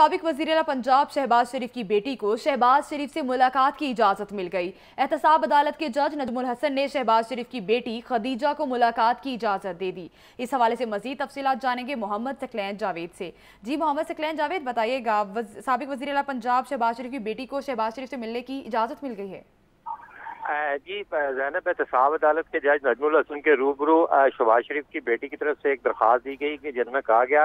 सबक वज़ीर पंजाब शहबाज शरीफ की बेटी को शहबाज शरीफ से मुलाकात की इजाज़त मिल गई। एहतसाब अदालत के जज नजमुल हसन ने शहबाज शरीफ की बेटी खदीजा को मुलाकात की इजाज़त दे दी। इस हवाले से मजीद तफसीत जानेंगे मोहम्मद सकलैन जावेद से। जी मोहम्मद सकलैन जावेद, बताइएगा सबक वज़ीर पंजाब शहबाज शरीफ की बेटी को शहबाज शरीफ से मिलने की इजाज़त मिल गई है। जी जैनब, एहतसाब अदालत के जज नजमुल हसन के रूबरू शहबाज शरीफ की बेटी की तरफ़ से एक दरख्वास्त दी गई कि जिनमें कहा गया